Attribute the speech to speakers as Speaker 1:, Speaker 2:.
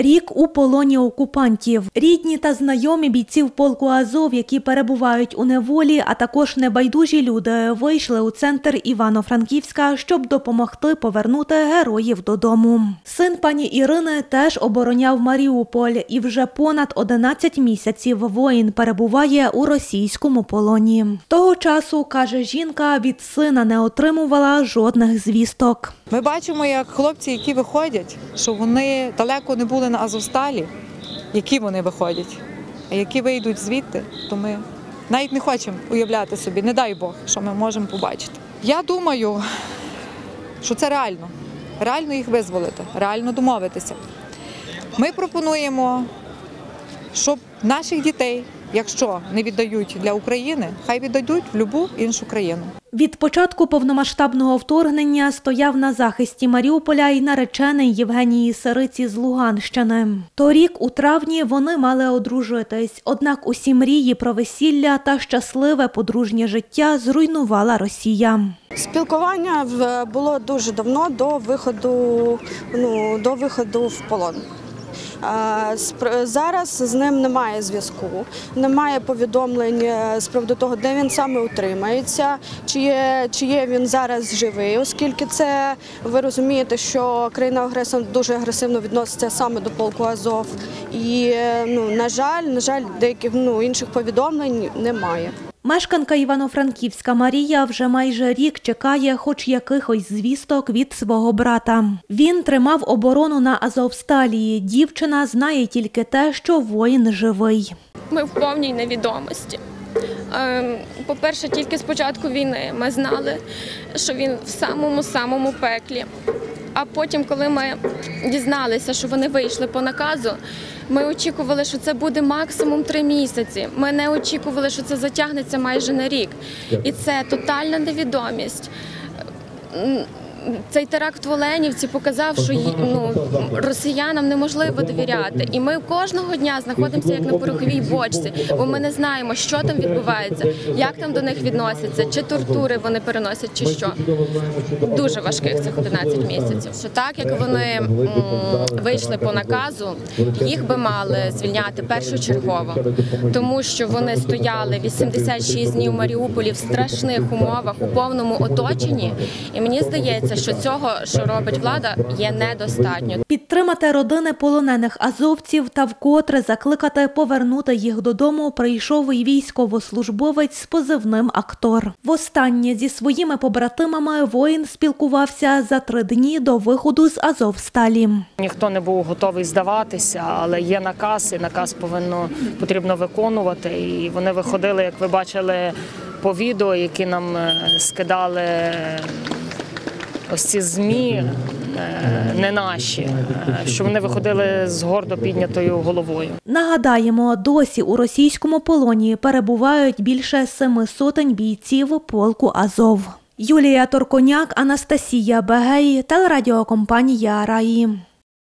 Speaker 1: Рік у полоні окупантів. Рідні та знайомі бійців полку Азов, які перебувають у неволі, а також небайдужі люди, вийшли у центр Івано-Франківська, щоб допомогти повернути героїв додому. Син пані Ірини теж обороняв Маріуполь, і вже понад 11 місяців воїн перебуває у російському полоні. Того часу каже жінка, від сина не отримувала жодних звісток.
Speaker 2: Ми бачимо, як хлопці, які виходять, що вони далеко не були на Азовсталі, які вони виходять, а які вийдуть звідти, то ми навіть не хочемо уявляти собі, не дай Бог, що ми можемо побачити. Я думаю, що це реально. Реально їх визволити, реально домовитися. Ми пропонуємо, щоб наших дітей, якщо не віддають для України, хай віддадуть в будь-яку іншу країну.
Speaker 1: Від початку повномасштабного вторгнення стояв на захисті Маріуполя і наречений Євгенії Сириці з Луганщини. Торік, у травні, вони мали одружитись. Однак усі мрії про весілля та щасливе подружнє життя зруйнувала Росія.
Speaker 3: Спілкування було дуже давно до виходу, ну, до виходу в полон. Зараз з ним немає зв'язку, немає повідомлень е, з приводу того, де він саме утримається, чи є, чи є він зараз живий, оскільки це ви розумієте, що країна агресор дуже агресивно відноситься саме до полку Азов. І е, ну, на жаль, на жаль, деяких ну, інших повідомлень немає.
Speaker 1: Мешканка Івано-Франківська Марія вже майже рік чекає хоч якихось звісток від свого брата. Він тримав оборону на Азовсталі. Дівчина знає тільки те, що воїн живий.
Speaker 4: Ми в повній невідомості. Ем, По-перше, тільки з початку війни ми знали, що він в самому самому пеклі. А потім, коли ми дізналися, що вони вийшли по наказу, ми очікували, що це буде максимум три місяці. Ми не очікували, що це затягнеться майже на рік. І це тотальна невідомість. Цей теракт в Оленівці показав, що ну, росіянам неможливо довіряти. І ми кожного дня знаходимося як на пороховій бочці, бо ми не знаємо, що там відбувається, як там до них відносяться, чи тортури вони переносять, чи що. Дуже важких цих 11 місяців. Що так як вони вийшли по наказу, їх би мали звільняти першочергово, тому що вони стояли 86 днів в Маріуполі в страшних умовах у повному оточенні. І мені здається, що цього, що робить влада, є недостатньо.
Speaker 1: Підтримати родини полонених азовців та вкотре закликати повернути їх додому прийшов і військовослужбовець з позивним актор. Востаннє зі своїми побратимами воїн спілкувався за три дні до виходу з Азовсталі.
Speaker 5: Ніхто не був готовий здаватися, але є наказ, і наказ повинно потрібно виконувати. І вони виходили, як ви бачили по відео, які нам е, скидали ось ці змі, е, не наші, е, що вони виходили з гордо піднятою головою.
Speaker 1: Нагадаємо, досі у російському полоні перебувають більше семи сотень бійців полку Азов. Юлія Торконяк, Анастасія Бегей, телерадіокомпанія Раї.